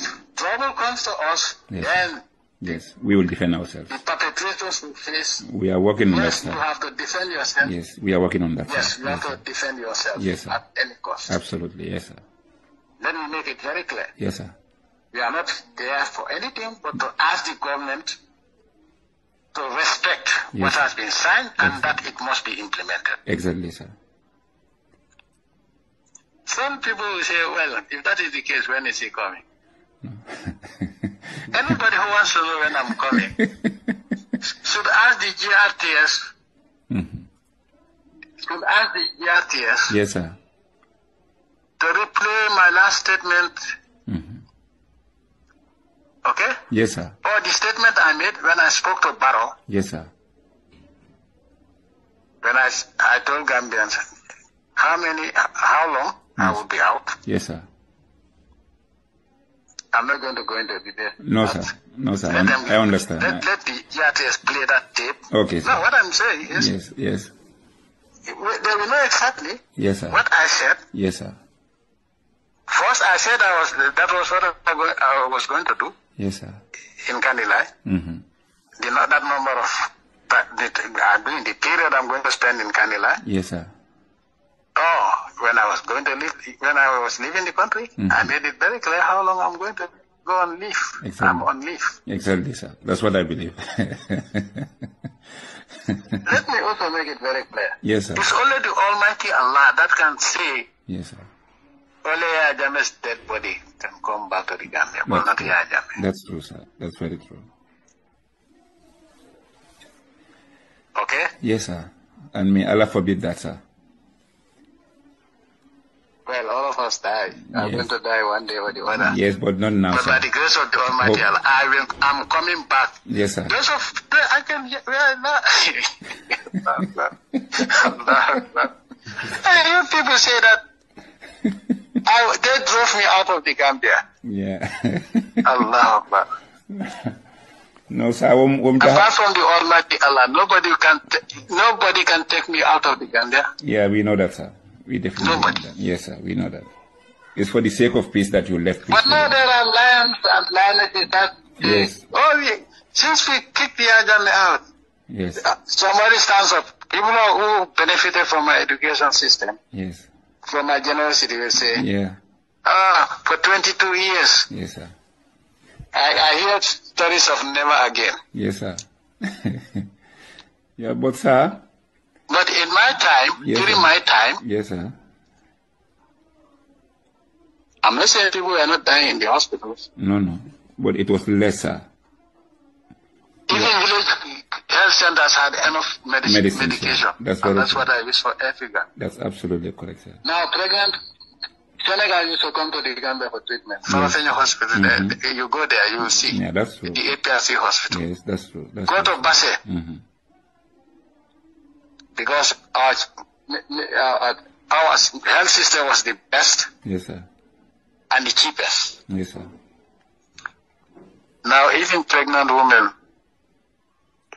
if trouble comes to us, Yes. then Yes, we will defend ourselves. the perpetrators will face. We are working on that, Yes, you have to defend yourself. Yes, we are working on that, Yes, sir. you have to defend yourself Yes, sir. at any cost. Absolutely, yes, sir. Let me make it very clear. Yes, sir. We are not there for anything but to ask the government to respect what has been signed and that it must be implemented. Exactly, sir. Some people will say, well, if that is the case, when is he coming? Anybody who wants to know when I'm coming should ask the GRTS, Mhm. should ask the GRTS Yes, sir. to replay my last statement, Mhm. okay? Yes, sir. Or the statement I made when I spoke to Barrow, Yes, sir. when I, I told Gambians how many, how long I will be out. Yes, sir. I'm not going to go into detail. No, But sir. No, sir. Let them, I understand. Let, let the GRTS play that tape. Okay, sir. No, what I'm saying is, Yes, yes. they will know exactly Yes, sir. what I said. Yes, sir. First, I said I was that was what I go- I was going to do Yes, sir. in Kandilai. Mm-hmm. The, that number of that the, the period I'm going to spend in Kandilai. Yes, sir. When I was going to leave, when I was leaving the country, Mhm. I made it very clear how long I'm going to go on leave. Exactly. I'm on leave. Exactly, sir. That's what I believe. Let me also make it very clear. yes, sir. It's only the Almighty Allah that can say Yes, sir. only Yahya Jammeh's dead body can come back to the Gambia, but not. Yahya That's true, sir. That's very true. Okay? Yes, sir. And may Allah forbid that, sir. Well, all of us die. I'm Yes. going to die one day or the other. Yes, but not now, But by the grace of the Almighty Hope- Allah, I will, I'm coming back. Yes, sir. Those of, I can, hear- well, no. People say that I, they drove me out of the Gambia. Yeah. Allah Akbar. no, sir. Um, Apart from the Almighty Allah, nobody can, t- nobody can take me out of the Gambia. yeah, we know that, sir. We definitely know that. Yes, sir. We know that. It's for the sake of peace that you left peace. But now there are lions and lionesses that Yes. oh, we, since we kicked the Ajami out, Yes. uh, somebody stands up. People who benefited from my education system, Yes. from my generosity, will say, Yeah. ah, for 22 years, Yes, sir. I, I heard stories of never again. Yes, sir. yeah, but sir. But in my time, Yes, during sir. my time, Yes, sir. I'm not saying people were not dying in the hospitals. No, no. But it was lesser. Even village health centers had enough medic- Medicine, sir. medication. That's and that's what I wish for everyone. That's absolutely correct, sir. Now, pregnant, Senegal used to come to the Gambia for treatment. Yes. Farafenni Hospital, Mhm. there, you go there, you will see. Yeah, that's true. The APRC hospital. Yes, that's true. That's Go true. to Basse, Mm-hmm. Because our, our, our health system was the best Yes, sir. and the cheapest. Yes, sir. Now, even pregnant women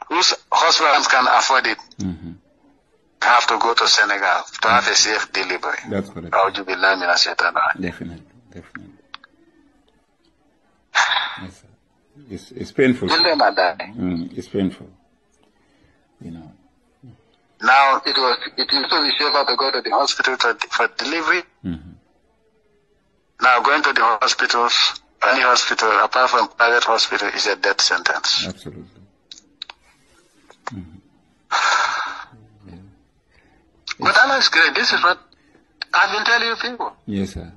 whose husbands can afford it Mm-hmm. have to go to Senegal to have a safe delivery. That's correct. Auzu billahi minash shaitani rajim. Definitely, definitely. Yes, sir. It's, it's painful. Children are dying. Mm, it's painful. You know. Now, it was it used to be safer to go to the hospital to, for delivery. Mm-hmm. Now, going to the hospitals, any hospital apart from private hospital, is a death sentence. Absolutely. But Allah is great. This is what I've been telling you people. Yes, sir.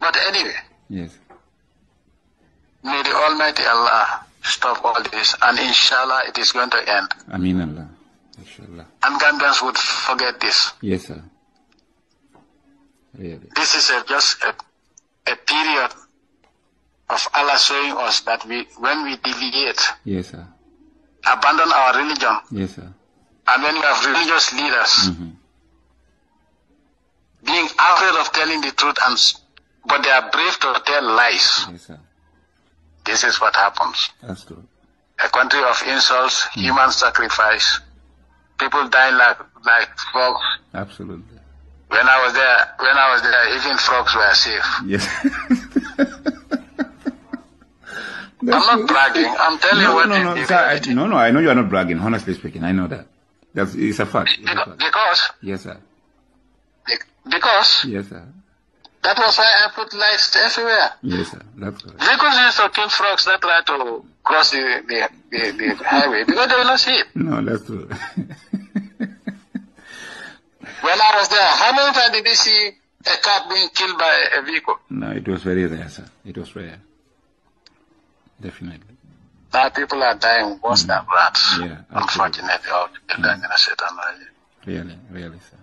But anyway, Yes. may the Almighty Allah stop all this, and inshallah, it is going to end. Amin Allah. Inshallah. And Gambians would forget this. Yes, sir. Really. This is a, just a, a period of Allah showing us that we, when we deviate, Yes, sir. abandon our religion, Yes, sir. and when we have religious leaders Mm-hmm. being afraid of telling the truth, and but they are brave to tell lies, Yes, sir. this is what happens. That's true. A country of insults, human sacrifice, people dying like like frogs. Absolutely. When I was there, when I was there, even frogs were safe. Yes. I'm not bragging. I'm telling you No, what no, is no, sir, I, no, no. I know you are not bragging. Honestly speaking, I know that. That's it's a fact. It's a fact. because, Yes, sir. because Yes, sir. That was why I put lights everywhere. Yes, sir. That's correct. Vehicles used to kill frogs that try to cross the, the, the, the highway because they will not see it. No, that's true. When I was there, how many times did you see a cat being killed by a vehicle? no, it was very rare, sir. It was rare. Definitely. Now people are dying worse than mm. rats. Yeah. Unfortunately, all the dying in a certain way. Really, really, sir.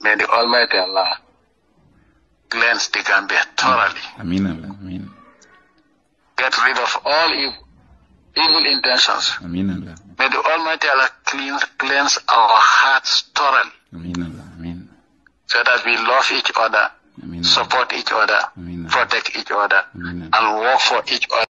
May the Almighty Allah cleanse the Gambia thoroughly. Allah. Amin. Get rid of all evil, evil intentions. Amin, Allah. May the Almighty Allah cleanse, cleanse our hearts thoroughly Amin, Allah. Amin. so that we love each other. Allah. support each other, Amin. protect each other, Amin. and work for each other.